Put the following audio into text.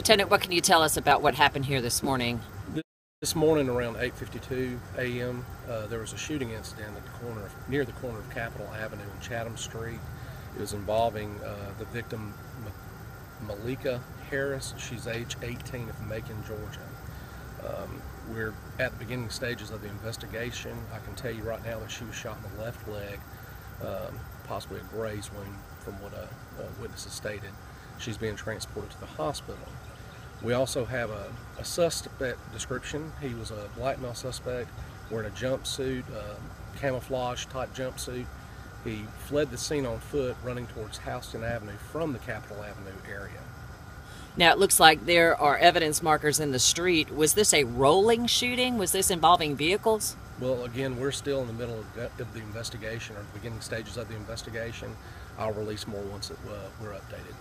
Lieutenant, what can you tell us about what happened here this morning? This morning around 8:52 a.m., uh, there was a shooting incident at the corner of, near the corner of Capitol Avenue and Chatham Street. It was involving uh, the victim Ma- Malika Harris. She's age 18 of Macon, Georgia. Um, we're at the beginning stages of the investigation. I can tell you right now that she was shot in the left leg, um, possibly a graze wound, from what a, a witness has stated. She's being transported to the hospital. We also have a, a suspect description. He was a black male suspect wearing a jumpsuit, um, camouflage type jumpsuit. He fled the scene on foot, running towards Houston Avenue from the Capitol Avenue area. Now, it looks like there are evidence markers in the street. Was this a rolling shooting? Was this involving vehicles? Well, again, we're still in the middle of the, of the investigation or the beginning stages of the investigation. I'll release more once it, uh, we're updated.